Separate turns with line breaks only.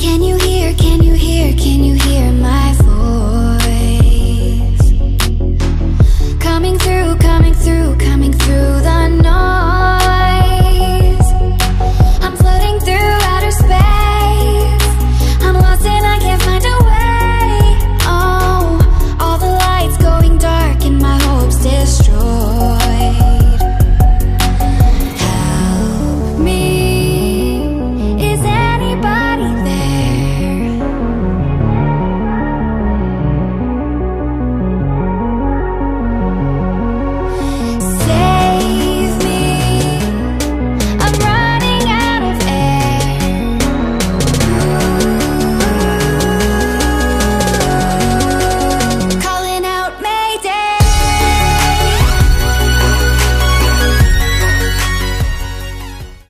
Can you